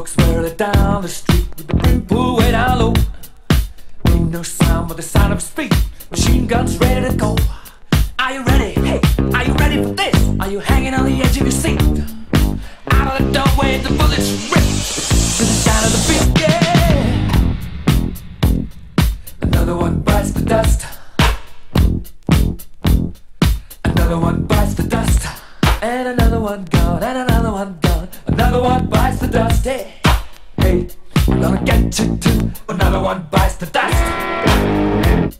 Folks swirling down the street with the people way down low. Ain't no sound but the sound of speed. Machine guns ready to go. Are you ready? Hey, are you ready for this? Are you hanging on the edge of your seat? Out of the doorway, the bullets rip to the sound of the beat. Yeah. Another one bites the dust. Another one bites the dust. And another one gone. And another one gone. Another one bites the dust. Hey, hey, we're gonna get you too. Another one bites the dust.